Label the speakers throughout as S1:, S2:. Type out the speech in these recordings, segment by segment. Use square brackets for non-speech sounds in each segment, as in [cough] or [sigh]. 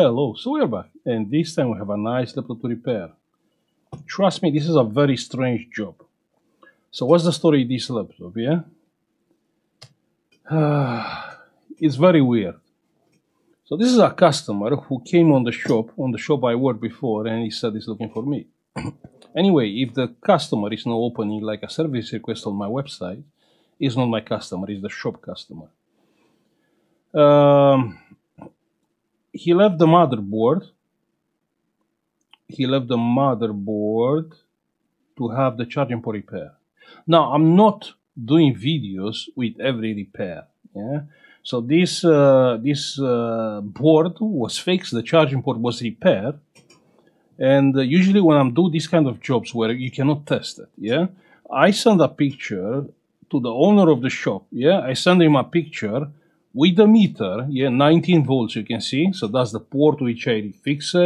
S1: Hello, so we're back, and this time we have a nice laptop to repair. Trust me, this is a very strange job. So what's the story of this laptop, yeah? [sighs] it's very weird. So this is a customer who came on the shop, on the shop I worked before, and he said he's looking for me. [clears throat] anyway, if the customer is not opening like a service request on my website, it's not my customer, it's the shop customer. Um, he left the motherboard. He left the motherboard to have the charging port repair. Now, I'm not doing videos with every repair. Yeah. So this uh, this uh, board was fixed. The charging port was repaired. And uh, usually when I'm doing these kind of jobs where you cannot test it, yeah, I send a picture to the owner of the shop. Yeah, I send him a picture with the meter, yeah, 19 volts, you can see. So that's the port which I fixed.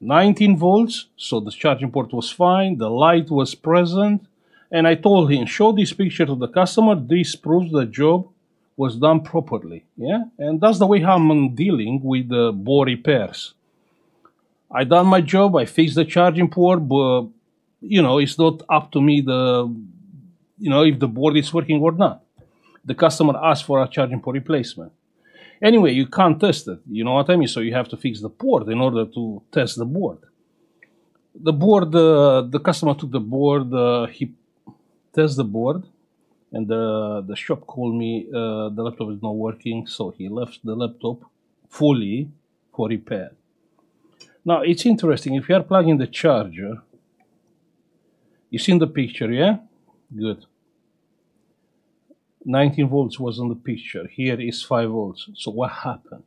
S1: 19 volts, so the charging port was fine, the light was present, and I told him, show this picture to the customer, this proves the job was done properly, yeah? And that's the way I'm dealing with the board repairs. I done my job, I fixed the charging port, but, you know, it's not up to me the, you know, if the board is working or not the customer asks for a charging port replacement. Anyway, you can't test it. You know what I mean? So you have to fix the port in order to test the board. The board, uh, the customer took the board, uh, he tested the board, and the, the shop called me, uh, the laptop is not working, so he left the laptop fully for repair. Now, it's interesting, if you are plugging the charger, you see in the picture, yeah? Good. 19 volts was on the picture. Here is 5 volts. So what happened?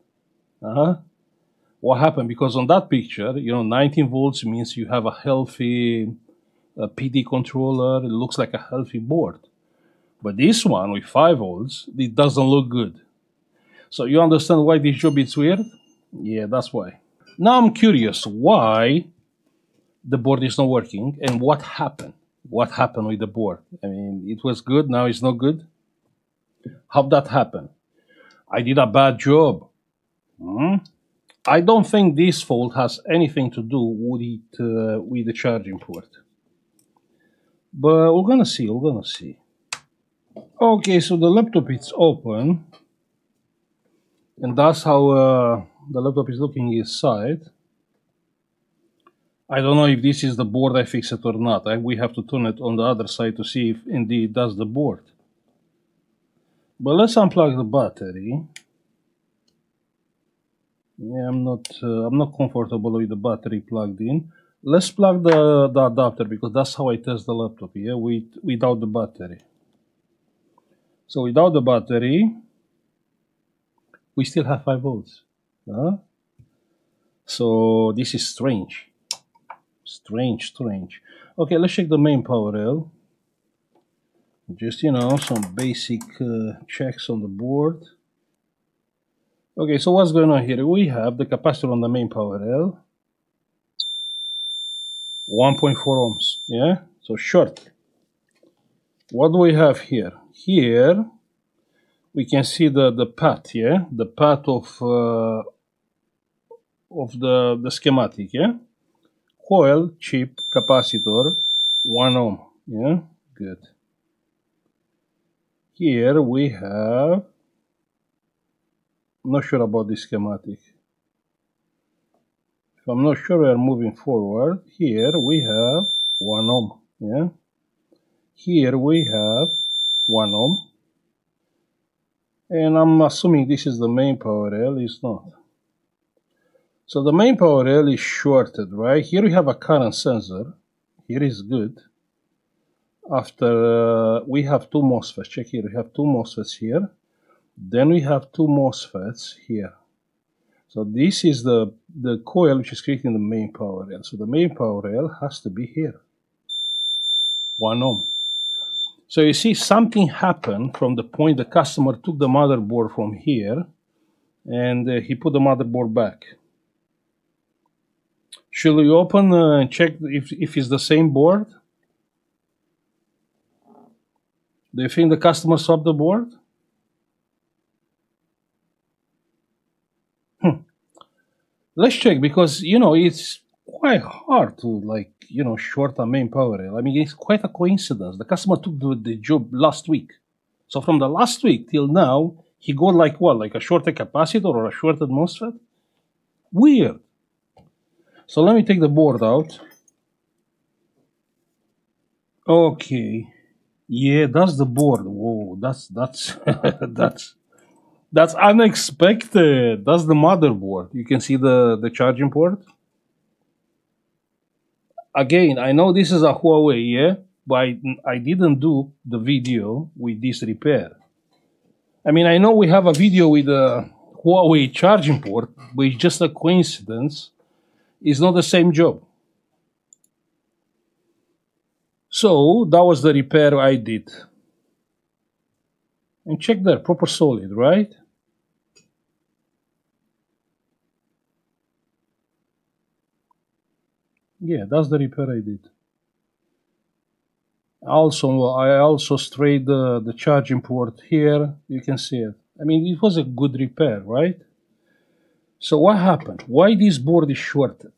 S1: Uh-huh. What happened? Because on that picture, you know, 19 volts means you have a healthy uh, PD controller. It looks like a healthy board. But this one with 5 volts, it doesn't look good. So you understand why this job is weird? Yeah, that's why. Now I'm curious why the board is not working and what happened. What happened with the board? I mean, it was good, now it's not good. How'd that happen? I did a bad job. Hmm? I don't think this fault has anything to do with it uh, with the charging port. But we're gonna see, we're gonna see. Okay, so the laptop is open. And that's how uh, the laptop is looking inside. I don't know if this is the board I fixed it or not. I, we have to turn it on the other side to see if indeed that's the board. But let's unplug the battery. Yeah, I'm not uh, I'm not comfortable with the battery plugged in. Let's plug the, the adapter because that's how I test the laptop, yeah, with, without the battery. So without the battery, we still have 5 volts. Huh? So this is strange. Strange, strange. Okay, let's check the main power rail just you know some basic uh, checks on the board. Okay so what's going on here? We have the capacitor on the main power rail 1.4 ohms yeah? So short. What do we have here? Here we can see the the path yeah? The path of uh, of the the schematic yeah? Coil chip capacitor 1 ohm yeah? Good here we have, not sure about the schematic. If I'm not sure we are moving forward, here we have 1 ohm, yeah? Here we have 1 ohm. And I'm assuming this is the main power rail, it's not. So the main power rail is shorted, right? Here we have a current sensor. Here is good after uh, we have two MOSFETs, check here, we have two MOSFETs here, then we have two MOSFETs here. So this is the, the coil which is creating the main power rail. So the main power rail has to be here, 1 ohm. So you see something happened from the point the customer took the motherboard from here and uh, he put the motherboard back. Should we open uh, and check if, if it's the same board? Do you think the customer swapped the board? Hmm. let's check because you know it's quite hard to like you know short a main power rail. I mean, it's quite a coincidence. The customer took the, the job last week, so from the last week till now, he got like what, like a shorted capacitor or a shorted MOSFET? Weird. So let me take the board out. Okay. Yeah, that's the board. Whoa, that's that's [laughs] that's that's unexpected. That's the motherboard. You can see the the charging port. Again, I know this is a Huawei, yeah, but I, I didn't do the video with this repair. I mean, I know we have a video with a Huawei charging port, but it's just a coincidence. It's not the same job. So that was the repair I did. And check there, proper solid, right? Yeah, that's the repair I did. Also, I also straight the, the charging port here. You can see it. I mean, it was a good repair, right? So what happened? Why this board is shorted?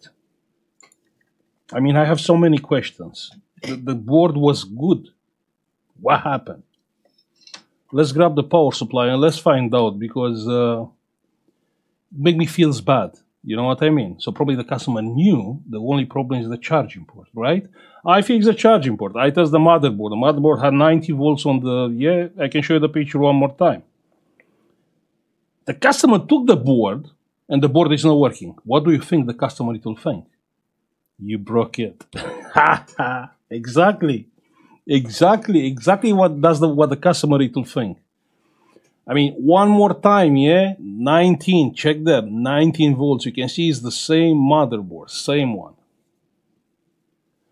S1: I mean, I have so many questions the, the board was good. What happened? Let's grab the power supply and let's find out because uh, make me feels bad. You know what I mean? So probably the customer knew the only problem is the charging port, right? I fix the charging port. I test the motherboard. The motherboard had 90 volts on the, yeah, I can show you the picture one more time. The customer took the board and the board is not working. What do you think the customer will think? You broke it. [laughs] exactly. Exactly. Exactly what does the what the customer it will think. I mean, one more time, yeah? 19, check that, 19 volts. You can see it's the same motherboard, same one.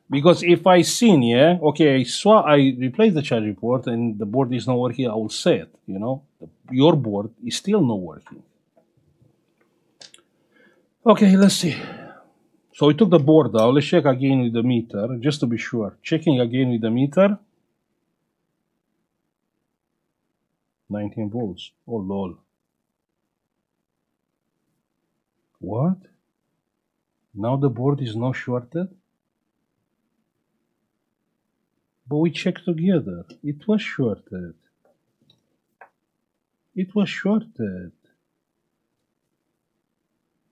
S1: Because if I seen, yeah, okay, I saw, I replaced the charging port and the board is not working, I will say it, you know? Your board is still not working. Okay, let's see. So we took the board out. Let's check again with the meter, just to be sure. Checking again with the meter. 19 volts. Oh, lol. What? Now the board is not shorted? But we checked together. It was shorted. It was shorted.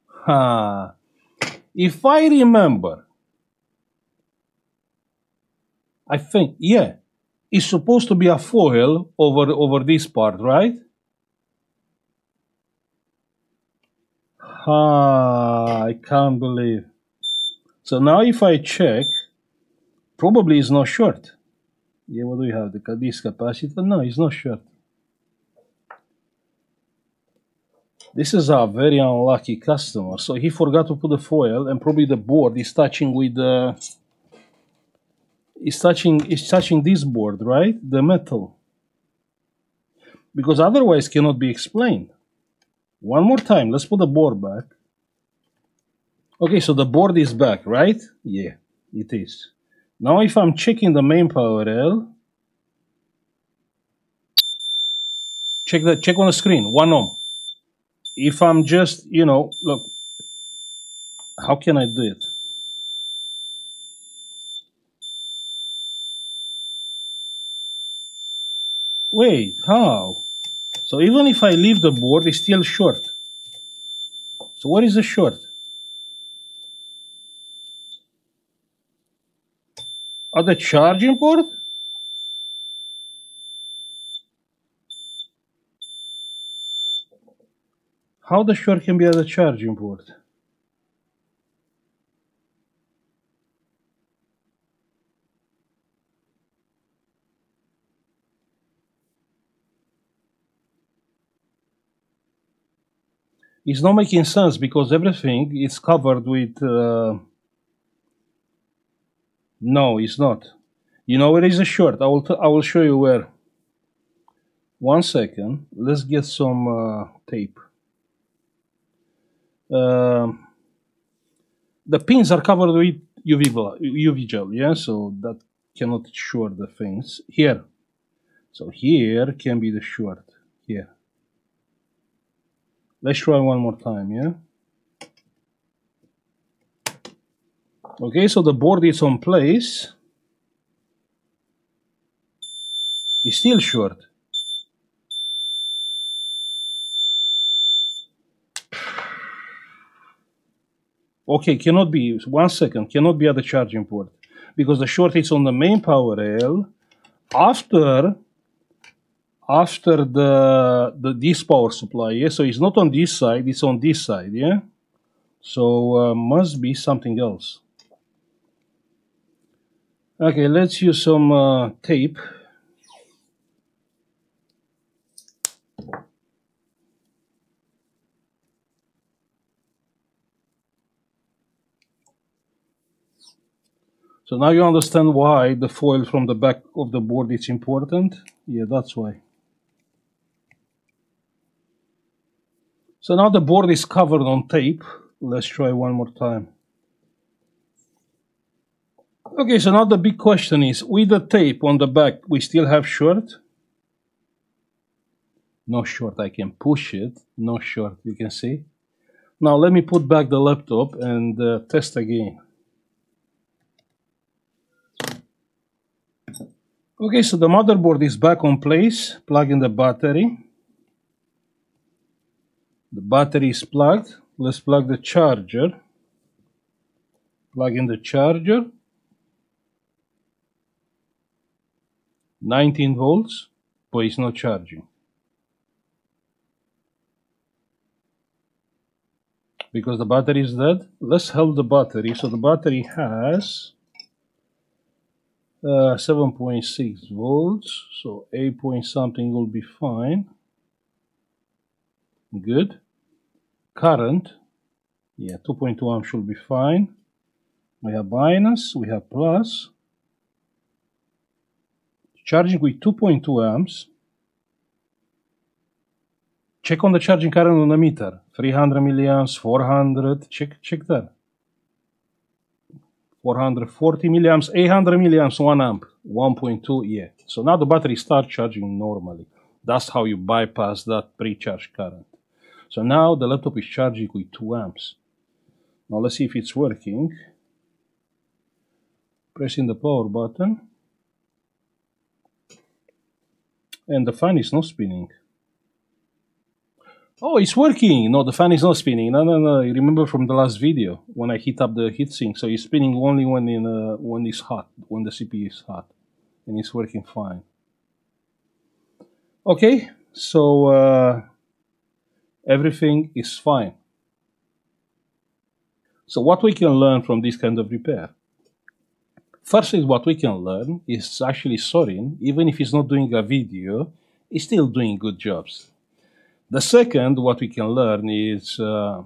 S1: Ha! If I remember, I think, yeah, it's supposed to be a foil over, over this part, right? Ah, I can't believe. So now if I check, probably it's not short. Yeah, what do we have? The this capacitor? No, it's not short. This is a very unlucky customer. So he forgot to put the foil and probably the board is touching with the is touching is touching this board, right? The metal. Because otherwise cannot be explained. One more time, let's put the board back. Okay, so the board is back, right? Yeah, it is. Now if I'm checking the main power rail, check that check on the screen, one ohm if I'm just, you know, look, how can I do it? Wait, how? So even if I leave the board, it's still short. So what is the short? At the charging port? How the short can be at the charging port? It's not making sense because everything is covered with... Uh... No, it's not. You know where is the short? I will, I will show you where. One second. Let's get some uh, tape. The pins are covered with UV, UV gel, yeah, so that cannot short the things. Here, so here can be the short, here. Let's try one more time, yeah? Okay, so the board is on place. It's still short. Okay, cannot be, one second, cannot be at the charging port because the short is on the main power rail after after the, the this power supply, yeah? So it's not on this side, it's on this side, yeah? So uh, must be something else. Okay, let's use some uh, tape. So now you understand why the foil from the back of the board is important? Yeah, that's why. So now the board is covered on tape. Let's try one more time. Okay, so now the big question is, with the tape on the back, we still have short? No short, I can push it. No short, you can see. Now let me put back the laptop and uh, test again. Okay, so the motherboard is back on place. Plug in the battery. The battery is plugged. Let's plug the charger. Plug in the charger. 19 volts, but it's not charging. Because the battery is dead. Let's help the battery. So the battery has uh, 7.6 volts so 8 point something will be fine. Good. Current yeah 2.2 amps should be fine. We have minus we have plus. Charging with 2.2 amps. Check on the charging current on the meter. 300 milliamps 400 check check that 440 milliamps, 800 milliamps, 1 amp, 1.2, yeah. So now the battery starts charging normally. That's how you bypass that pre-charge current. So now the laptop is charging with 2 amps. Now let's see if it's working. Pressing the power button. And the fan is not spinning. Oh, it's working. No, the fan is not spinning. No, no, no. You remember from the last video when I heat up the heatsink. So it's spinning only when in uh, when it's hot, when the CPU is hot, and it's working fine. Okay, so uh, everything is fine. So what we can learn from this kind of repair? First is what we can learn is actually Sorin, even if he's not doing a video, he's still doing good jobs. The second, what we can learn is uh,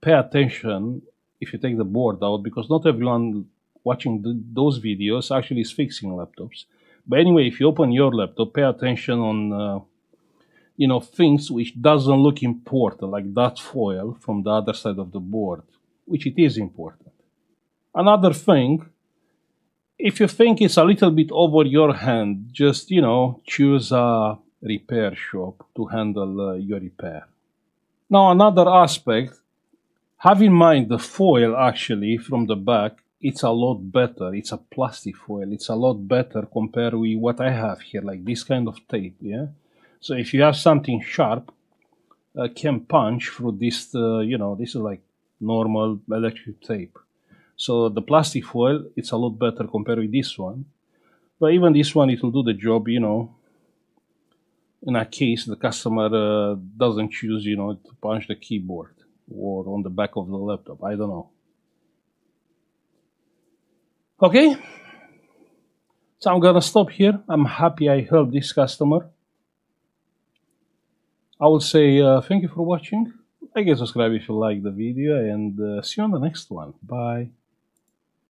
S1: pay attention if you take the board out, because not everyone watching the, those videos actually is fixing laptops. But anyway, if you open your laptop, pay attention on uh, you know things which doesn't look important, like that foil from the other side of the board, which it is important. Another thing, if you think it's a little bit over your hand, just you know choose a repair shop to handle uh, your repair. Now another aspect, have in mind the foil actually from the back, it's a lot better. It's a plastic foil. It's a lot better compared with what I have here, like this kind of tape, yeah? So if you have something sharp, uh, can punch through this, uh, you know, this is like normal electric tape. So the plastic foil, it's a lot better compared with this one. But even this one, it will do the job, you know, in a case the customer uh, doesn't choose, you know, to punch the keyboard or on the back of the laptop. I don't know. Okay, so I'm gonna stop here. I'm happy I helped this customer. I will say uh, thank you for watching. Like and subscribe if you like the video and uh, see you on the next one. Bye.